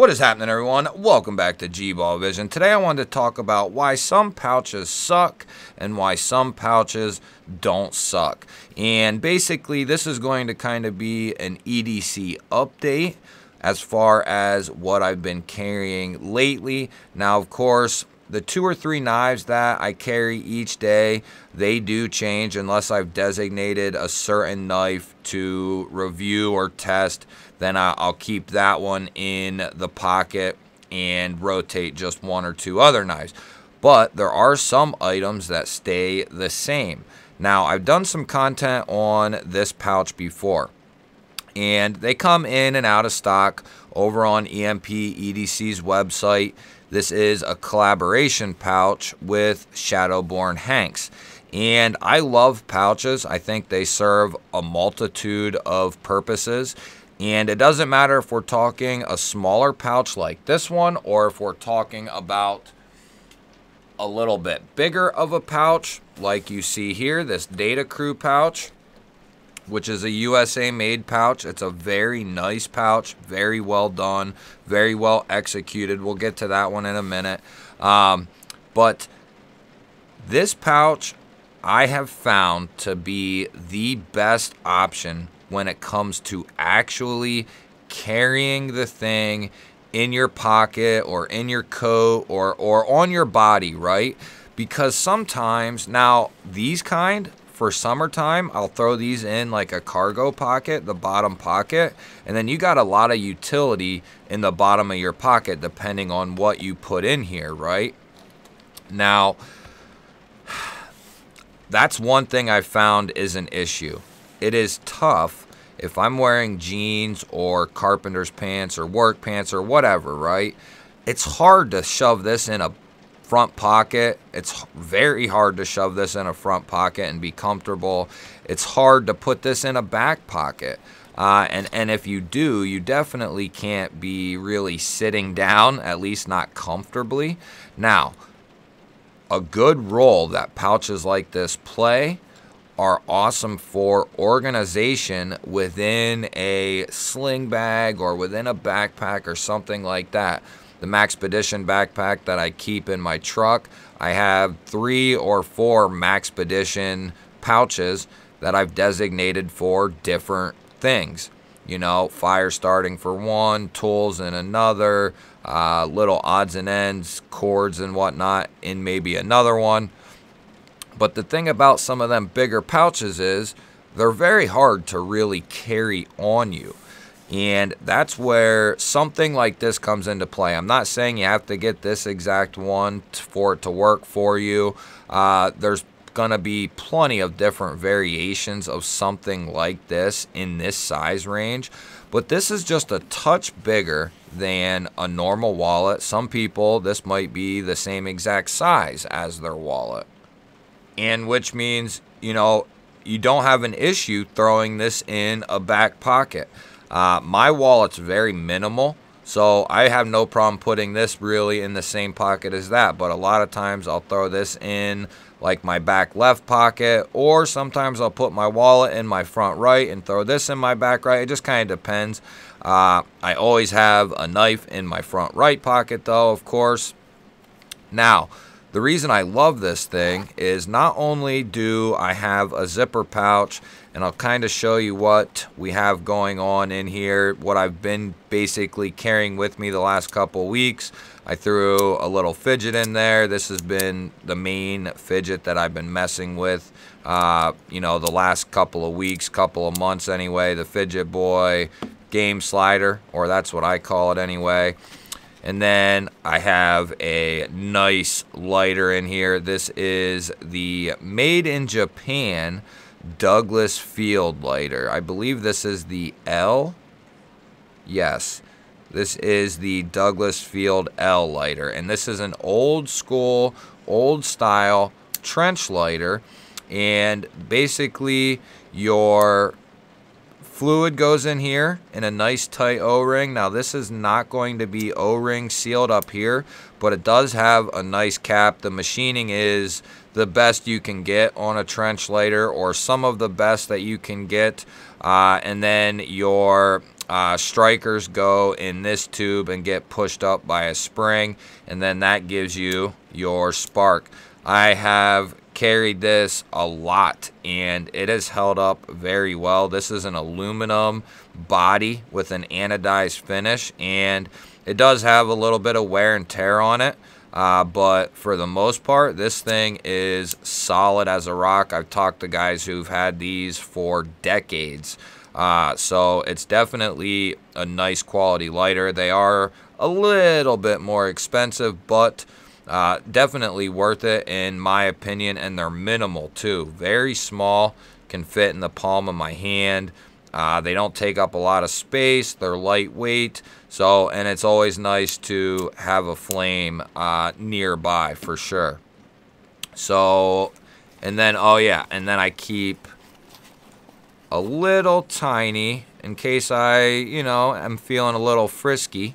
What is happening, everyone? Welcome back to G Ball Vision. Today, I wanted to talk about why some pouches suck and why some pouches don't suck. And basically, this is going to kind of be an EDC update as far as what I've been carrying lately. Now, of course, the two or three knives that I carry each day, they do change unless I've designated a certain knife to review or test then I'll keep that one in the pocket and rotate just one or two other knives. But there are some items that stay the same. Now, I've done some content on this pouch before, and they come in and out of stock over on EMP EDC's website. This is a collaboration pouch with Shadowborn Hanks. And I love pouches. I think they serve a multitude of purposes. And it doesn't matter if we're talking a smaller pouch like this one or if we're talking about a little bit bigger of a pouch like you see here, this Data Crew pouch, which is a USA made pouch. It's a very nice pouch, very well done, very well executed. We'll get to that one in a minute. Um, but this pouch I have found to be the best option when it comes to actually carrying the thing in your pocket or in your coat or, or on your body, right? Because sometimes, now these kind, for summertime, I'll throw these in like a cargo pocket, the bottom pocket, and then you got a lot of utility in the bottom of your pocket depending on what you put in here, right? Now, that's one thing I found is an issue it is tough if I'm wearing jeans or carpenter's pants or work pants or whatever, right? It's hard to shove this in a front pocket. It's very hard to shove this in a front pocket and be comfortable. It's hard to put this in a back pocket. Uh, and, and if you do, you definitely can't be really sitting down, at least not comfortably. Now, a good role that pouches like this play are awesome for organization within a sling bag or within a backpack or something like that. The Maxpedition backpack that I keep in my truck, I have three or four Maxpedition pouches that I've designated for different things. You know, fire starting for one, tools in another, uh, little odds and ends, cords and whatnot in maybe another one. But the thing about some of them bigger pouches is they're very hard to really carry on you. And that's where something like this comes into play. I'm not saying you have to get this exact one for it to work for you. Uh, there's going to be plenty of different variations of something like this in this size range. But this is just a touch bigger than a normal wallet. Some people, this might be the same exact size as their wallet and which means, you know, you don't have an issue throwing this in a back pocket. Uh, my wallet's very minimal, so I have no problem putting this really in the same pocket as that. But a lot of times I'll throw this in like my back left pocket, or sometimes I'll put my wallet in my front right and throw this in my back right. It just kind of depends. Uh, I always have a knife in my front right pocket, though, of course. Now, the reason I love this thing is not only do I have a zipper pouch, and I'll kind of show you what we have going on in here, what I've been basically carrying with me the last couple weeks. I threw a little fidget in there. This has been the main fidget that I've been messing with, uh, you know, the last couple of weeks, couple of months anyway. The Fidget Boy game slider, or that's what I call it anyway. And then I have a nice lighter in here. This is the Made in Japan Douglass Field lighter. I believe this is the L. Yes, this is the Douglass Field L lighter. And this is an old school, old style trench lighter. And basically, your Fluid goes in here in a nice tight O-ring. Now this is not going to be O-ring sealed up here, but it does have a nice cap. The machining is the best you can get on a trench lighter or some of the best that you can get. Uh, and then your uh, strikers go in this tube and get pushed up by a spring, and then that gives you your spark. I have carried this a lot and it has held up very well. This is an aluminum body with an anodized finish and it does have a little bit of wear and tear on it. Uh, but for the most part, this thing is solid as a rock. I've talked to guys who've had these for decades. Uh, so it's definitely a nice quality lighter. They are a little bit more expensive, but uh, definitely worth it in my opinion, and they're minimal too. Very small, can fit in the palm of my hand. Uh, they don't take up a lot of space. They're lightweight. So, and it's always nice to have a flame uh, nearby for sure. So, and then, oh yeah, and then I keep a little tiny in case I, you know, I'm feeling a little frisky.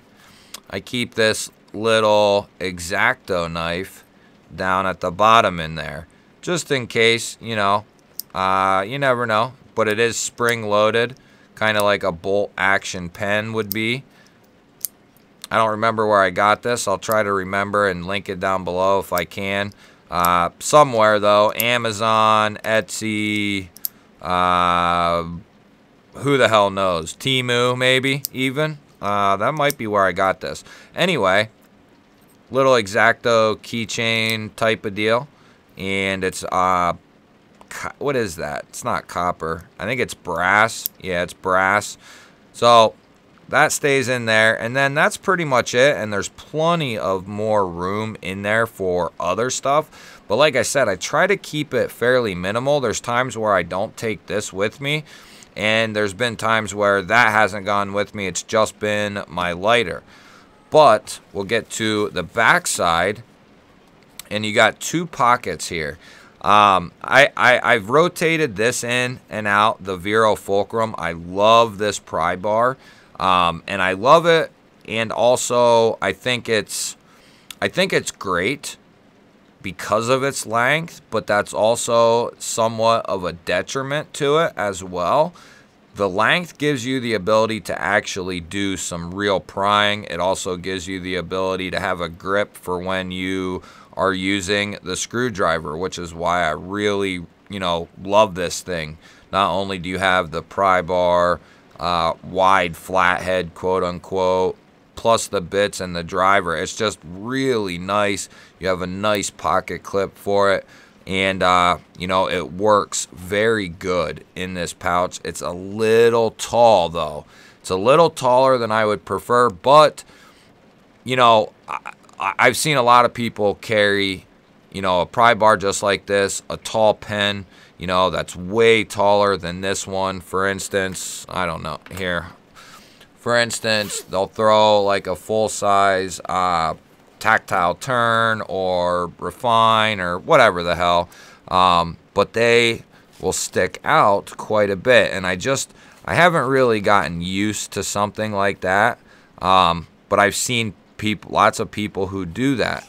I keep this little X-Acto knife down at the bottom in there. Just in case, you know, uh, you never know. But it is spring loaded, kind of like a bolt action pen would be. I don't remember where I got this. I'll try to remember and link it down below if I can. Uh, somewhere, though, Amazon, Etsy, uh, who the hell knows? Temu, maybe, even. Uh, that might be where I got this. Anyway, little X-Acto keychain type of deal. And it's, uh, what is that? It's not copper. I think it's brass. Yeah, it's brass. So that stays in there. And then that's pretty much it. And there's plenty of more room in there for other stuff. But like I said, I try to keep it fairly minimal. There's times where I don't take this with me. And there's been times where that hasn't gone with me. It's just been my lighter. But we'll get to the back side, and you got two pockets here. Um, I, I, I've rotated this in and out, the Vero Fulcrum. I love this pry bar, um, and I love it, and also I think it's, I think it's great because of its length, but that's also somewhat of a detriment to it as well. The length gives you the ability to actually do some real prying. It also gives you the ability to have a grip for when you are using the screwdriver, which is why I really, you know, love this thing. Not only do you have the pry bar, uh, wide flathead, quote unquote, plus the bits and the driver. It's just really nice. You have a nice pocket clip for it and uh, you know it works very good in this pouch it's a little tall though it's a little taller than i would prefer but you know I, have seen a lot of people carry you know a pry bar just like this a tall pen you know that's way taller than this one for instance i don't know here for instance they'll throw like a full size uh, tactile turn or refine or whatever the hell. Um, but they will stick out quite a bit. And I just, I haven't really gotten used to something like that. Um, but I've seen people, lots of people who do that.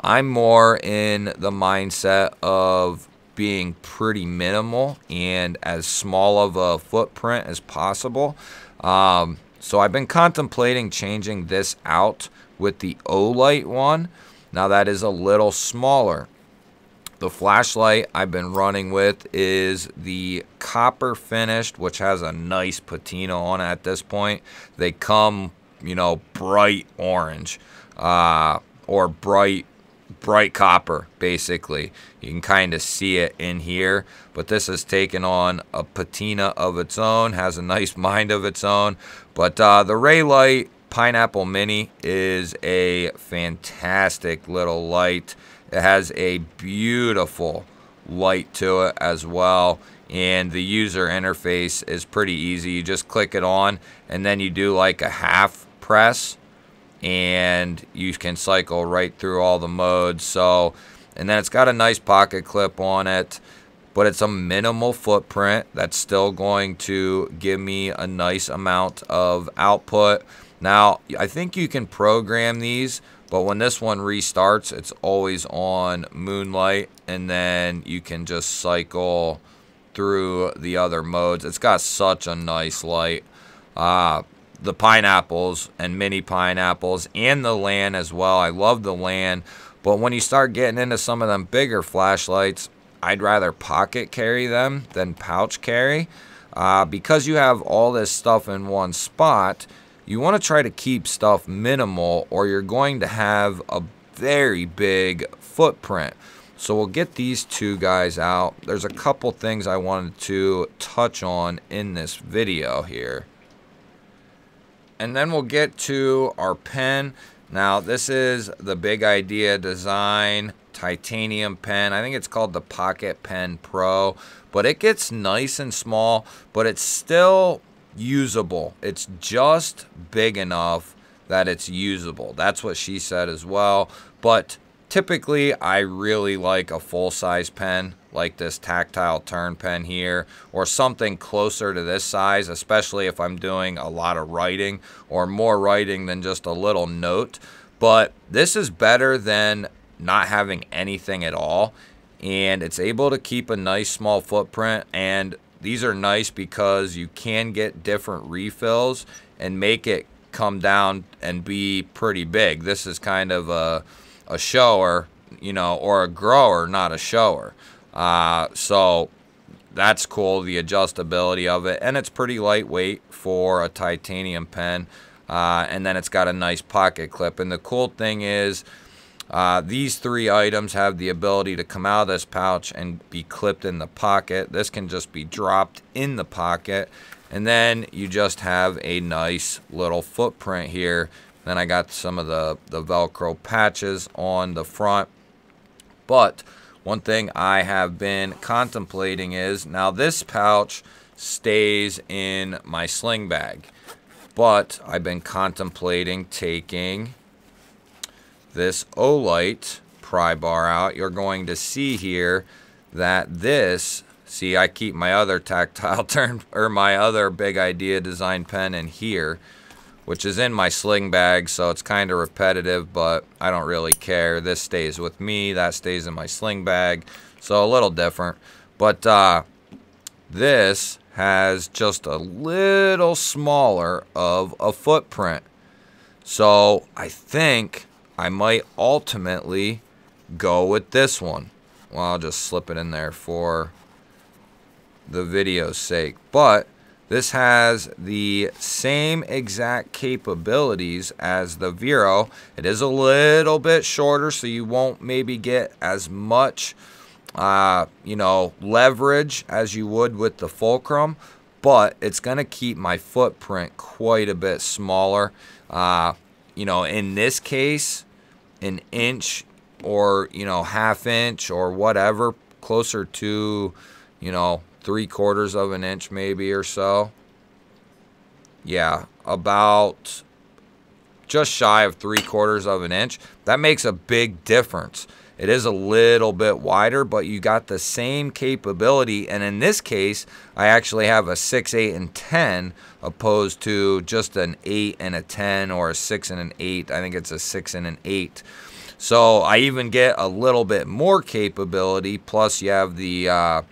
I'm more in the mindset of being pretty minimal and as small of a footprint as possible. Um, so I've been contemplating changing this out with the Olight one. Now that is a little smaller. The flashlight I've been running with is the copper finished, which has a nice patina on it at this point. They come, you know, bright orange uh, or bright bright copper basically you can kind of see it in here but this has taken on a patina of its own has a nice mind of its own but uh, the Reylight Pineapple Mini is a fantastic little light. It has a beautiful light to it as well. And the user interface is pretty easy. You just click it on and then you do like a half press and you can cycle right through all the modes. So, and then it's got a nice pocket clip on it, but it's a minimal footprint that's still going to give me a nice amount of output. Now, I think you can program these, but when this one restarts, it's always on Moonlight, and then you can just cycle through the other modes. It's got such a nice light. Uh, the pineapples and mini pineapples and the land as well. I love the land. But when you start getting into some of them bigger flashlights, I'd rather pocket carry them than pouch carry. Uh, because you have all this stuff in one spot, you want to try to keep stuff minimal or you're going to have a very big footprint. So we'll get these two guys out. There's a couple things I wanted to touch on in this video here. And then we'll get to our pen. Now this is the Big Idea Design titanium pen. I think it's called the Pocket Pen Pro. But it gets nice and small, but it's still usable. It's just big enough that it's usable. That's what she said as well. But Typically, I really like a full-size pen like this tactile turn pen here or something closer to this size, especially if I'm doing a lot of writing or more writing than just a little note. But this is better than not having anything at all and it's able to keep a nice small footprint and these are nice because you can get different refills and make it come down and be pretty big. This is kind of a a shower, you know, or a grower, not a shower. Uh, so that's cool, the adjustability of it. And it's pretty lightweight for a titanium pen. Uh, and then it's got a nice pocket clip. And the cool thing is, uh, these three items have the ability to come out of this pouch and be clipped in the pocket. This can just be dropped in the pocket. And then you just have a nice little footprint here then I got some of the, the Velcro patches on the front. But one thing I have been contemplating is, now this pouch stays in my sling bag. But I've been contemplating taking this Olight pry bar out. You're going to see here that this, see I keep my other tactile turn, or my other big idea design pen in here which is in my sling bag, so it's kind of repetitive, but I don't really care. This stays with me, that stays in my sling bag, so a little different. But uh, this has just a little smaller of a footprint. So I think I might ultimately go with this one. Well, I'll just slip it in there for the video's sake. But this has the same exact capabilities as the Vero. It is a little bit shorter, so you won't maybe get as much, uh, you know, leverage as you would with the Fulcrum, but it's going to keep my footprint quite a bit smaller. Uh, you know, in this case, an inch or, you know, half inch or whatever, closer to, you know, three quarters of an inch maybe or so. Yeah, about just shy of three quarters of an inch. That makes a big difference. It is a little bit wider, but you got the same capability. And in this case, I actually have a 6, 8, and 10 opposed to just an 8 and a 10 or a 6 and an 8. I think it's a 6 and an 8. So I even get a little bit more capability. Plus you have the uh,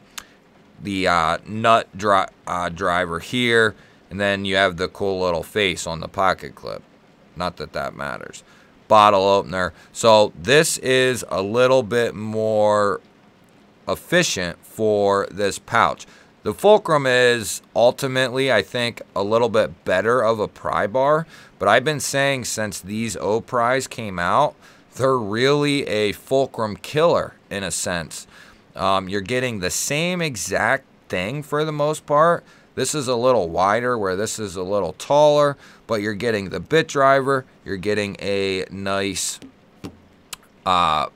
the uh, nut dri uh, driver here, and then you have the cool little face on the pocket clip. Not that that matters. Bottle opener. So this is a little bit more efficient for this pouch. The Fulcrum is ultimately, I think, a little bit better of a pry bar, but I've been saying since these O-Pries came out, they're really a Fulcrum killer in a sense. Um, you're getting the same exact thing for the most part. This is a little wider where this is a little taller, but you're getting the bit driver. You're getting a nice uh,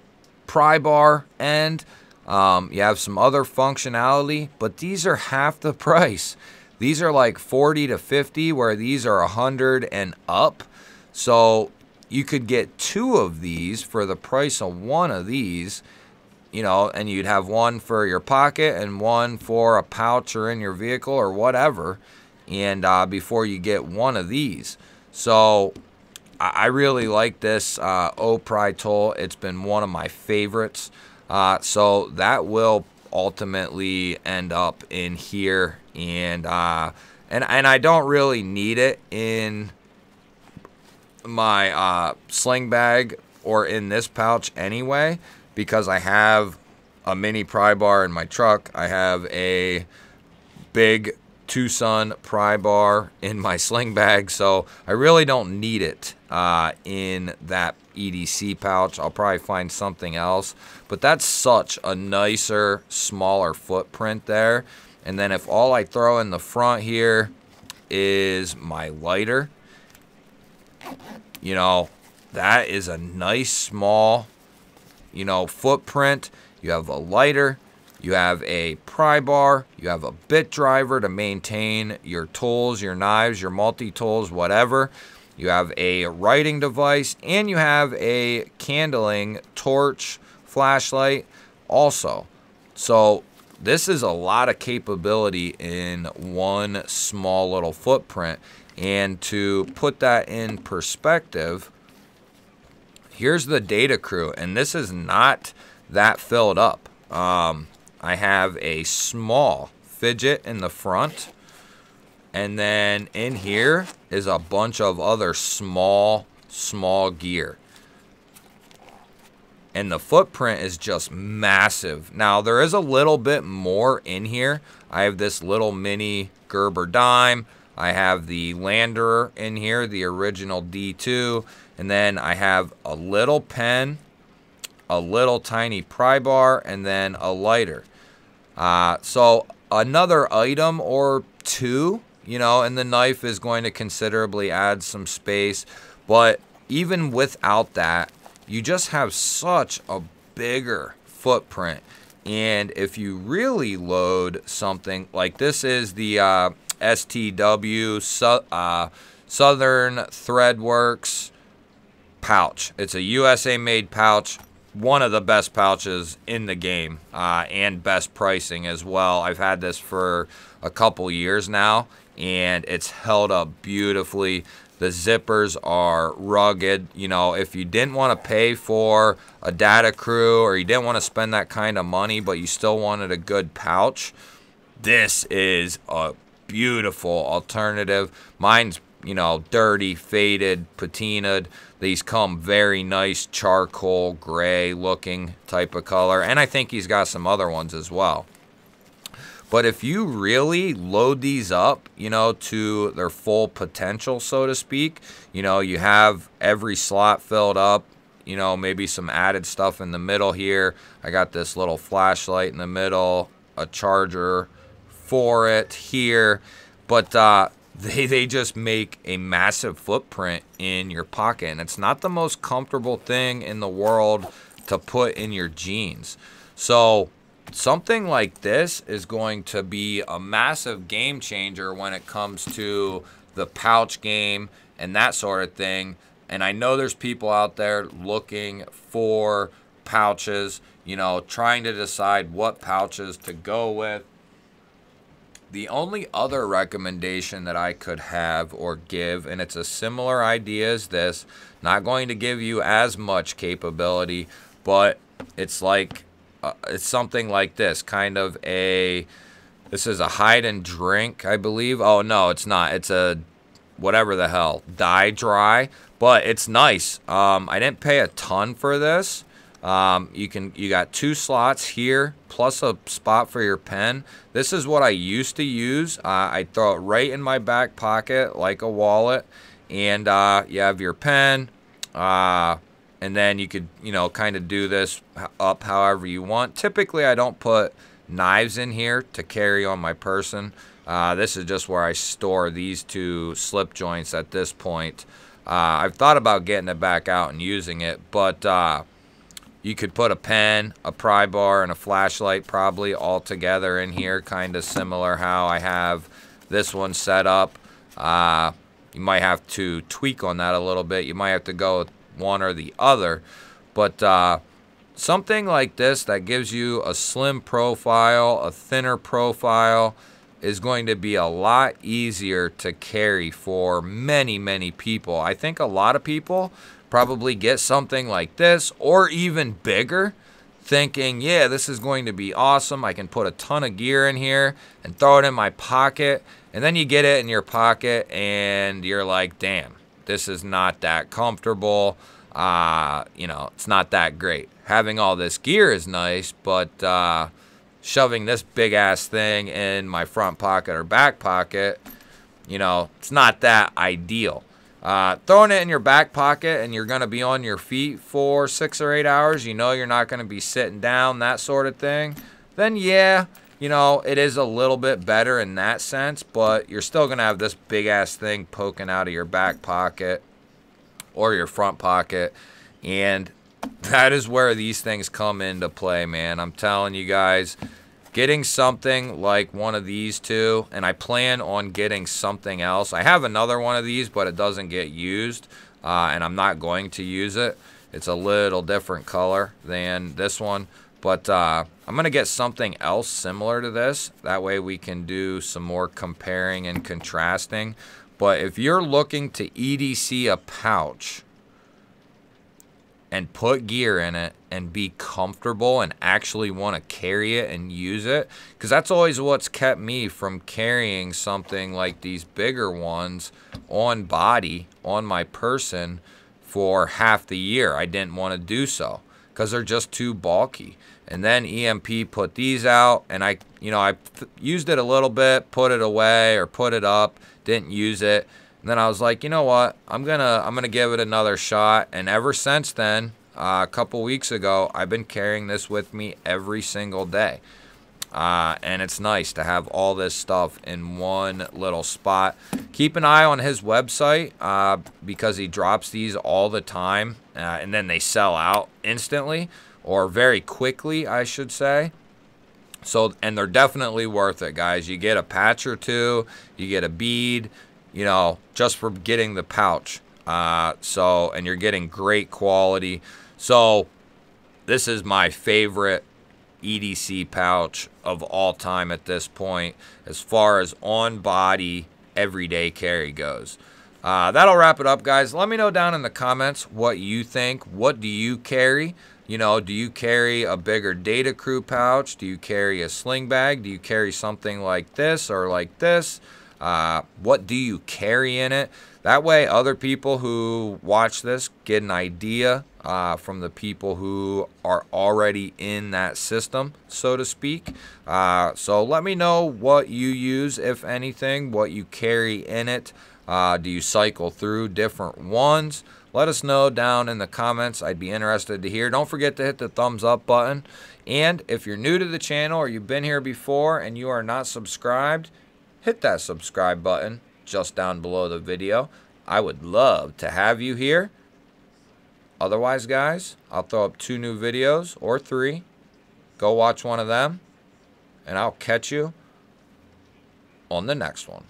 pry bar end. Um, you have some other functionality, but these are half the price. These are like 40 to 50, where these are 100 and up. So you could get two of these for the price of one of these you know, and you'd have one for your pocket and one for a pouch or in your vehicle or whatever, and uh, before you get one of these. So I really like this uh, O-Pry tool. It's been one of my favorites. Uh, so that will ultimately end up in here and uh, And, and I don't really need it in my uh, sling bag or in this pouch anyway because I have a mini pry bar in my truck. I have a big Tucson pry bar in my sling bag, so I really don't need it uh, in that EDC pouch. I'll probably find something else, but that's such a nicer, smaller footprint there. And then if all I throw in the front here is my lighter, you know, that is a nice small, you know, footprint. You have a lighter, you have a pry bar, you have a bit driver to maintain your tools, your knives, your multi-tools, whatever. You have a writing device, and you have a candling torch flashlight also. So this is a lot of capability in one small little footprint. And to put that in perspective, here's the data crew, and this is not that filled up. Um, I have a small fidget in the front, and then in here is a bunch of other small, small gear. And the footprint is just massive. Now, there is a little bit more in here. I have this little mini Gerber dime. I have the Landerer in here, the original D2. And then I have a little pen, a little tiny pry bar, and then a lighter. Uh, so another item or two, you know, and the knife is going to considerably add some space. But even without that, you just have such a bigger footprint. And if you really load something like this is the uh, STW uh, Southern Threadworks pouch. It's a USA made pouch. One of the best pouches in the game uh, and best pricing as well. I've had this for a couple years now and it's held up beautifully. The zippers are rugged. You know, if you didn't want to pay for a data crew or you didn't want to spend that kind of money, but you still wanted a good pouch, this is a beautiful alternative. Mine's, you know, dirty, faded, patinaed. These come very nice charcoal gray looking type of color. And I think he's got some other ones as well. But if you really load these up, you know, to their full potential, so to speak, you know, you have every slot filled up, you know, maybe some added stuff in the middle here. I got this little flashlight in the middle, a charger, for it here, but uh, they, they just make a massive footprint in your pocket. And it's not the most comfortable thing in the world to put in your jeans. So something like this is going to be a massive game changer when it comes to the pouch game and that sort of thing. And I know there's people out there looking for pouches, you know, trying to decide what pouches to go with. The only other recommendation that I could have or give, and it's a similar idea as this, not going to give you as much capability, but it's like, uh, it's something like this, kind of a, this is a hide and drink, I believe. Oh, no, it's not. It's a, whatever the hell, dye dry, but it's nice. Um, I didn't pay a ton for this. Um, you can you got two slots here plus a spot for your pen. This is what I used to use. Uh, I throw it right in my back pocket like a wallet, and uh, you have your pen. Uh, and then you could you know kind of do this up however you want. Typically, I don't put knives in here to carry on my person. Uh, this is just where I store these two slip joints at this point. Uh, I've thought about getting it back out and using it, but uh, you could put a pen, a pry bar, and a flashlight probably all together in here, kind of similar how I have this one set up. Uh, you might have to tweak on that a little bit. You might have to go with one or the other. But uh, something like this that gives you a slim profile, a thinner profile, is going to be a lot easier to carry for many, many people. I think a lot of people probably get something like this or even bigger thinking, yeah, this is going to be awesome. I can put a ton of gear in here and throw it in my pocket And then you get it in your pocket and you're like, damn, this is not that comfortable. Uh, you know, it's not that great. Having all this gear is nice, but uh, shoving this big ass thing in my front pocket or back pocket, you know, it's not that ideal. Uh, throwing it in your back pocket and you're going to be on your feet for six or eight hours, you know you're not going to be sitting down, that sort of thing, then yeah, you know, it is a little bit better in that sense, but you're still going to have this big ass thing poking out of your back pocket or your front pocket. And that is where these things come into play, man. I'm telling you guys, getting something like one of these two, and I plan on getting something else. I have another one of these, but it doesn't get used, uh, and I'm not going to use it. It's a little different color than this one, but uh, I'm going to get something else similar to this. That way we can do some more comparing and contrasting. But if you're looking to EDC a pouch, and put gear in it and be comfortable and actually want to carry it and use it because that's always what's kept me from carrying something like these bigger ones on body on my person for half the year. I didn't want to do so because they're just too bulky. And then emp put these out and i you know i used it a little bit put it away or put it up didn't use it and then I was like, you know what? I'm gonna I'm gonna give it another shot. And ever since then, uh, a couple weeks ago, I've been carrying this with me every single day. Uh, and it's nice to have all this stuff in one little spot. Keep an eye on his website uh, because he drops these all the time, uh, and then they sell out instantly or very quickly, I should say. So, and they're definitely worth it, guys. You get a patch or two, you get a bead, you know, just for getting the pouch. Uh, so, and you're getting great quality. So, this is my favorite EDC pouch of all time at this point, as far as on body everyday carry goes. Uh, that'll wrap it up, guys. Let me know down in the comments what you think. What do you carry? You know, do you carry a bigger data crew pouch? Do you carry a sling bag? Do you carry something like this or like this? Uh, what do you carry in it? That way, other people who watch this get an idea uh, from the people who are already in that system, so to speak. Uh, so let me know what you use, if anything, what you carry in it. Uh, do you cycle through different ones? Let us know down in the comments. I'd be interested to hear. Don't forget to hit the thumbs up button. And if you're new to the channel or you've been here before and you are not subscribed, hit that subscribe button just down below the video. I would love to have you here. Otherwise, guys, I'll throw up two new videos or three. Go watch one of them, and I'll catch you on the next one.